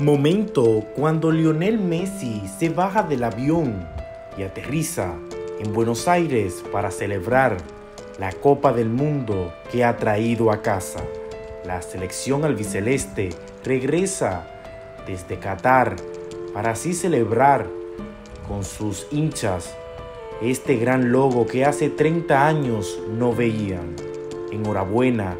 Momento cuando Lionel Messi se baja del avión y aterriza en Buenos Aires para celebrar la Copa del Mundo que ha traído a casa. La selección albiceleste regresa desde Qatar para así celebrar con sus hinchas este gran logo que hace 30 años no veían. Enhorabuena